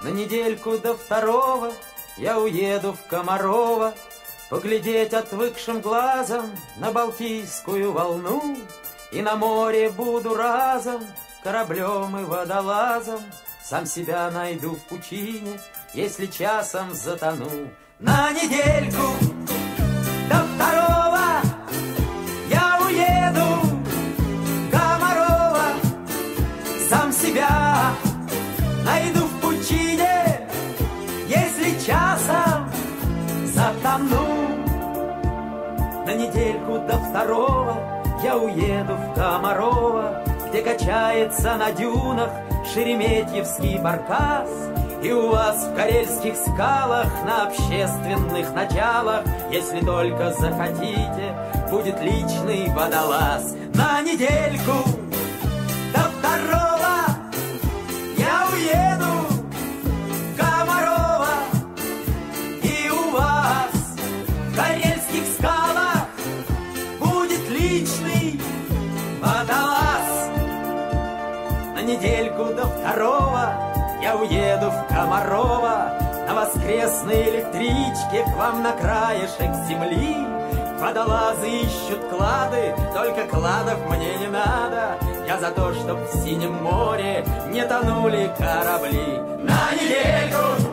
На недельку до второго я уеду в Комарова Поглядеть отвыкшим глазом на Балтийскую волну И на море буду разом кораблем и водолазом. Сам себя найду в пучине, если часом затону. На недельку до второго я уеду в Комарова Сам себя найду затону. На недельку до второго я уеду в Комарова, где качается на дюнах Шереметьевский баркас, и у вас в карельских скалах на общественных началах, если только захотите, будет личный водолаз. На недельку до второго будет личный водолаз. На недельку до второго я уеду в Комарова На воскресной электричке к вам на краешек земли. Водолазы ищут клады, только кладов мне не надо. Я за то, чтоб в синем море не тонули корабли. На недельку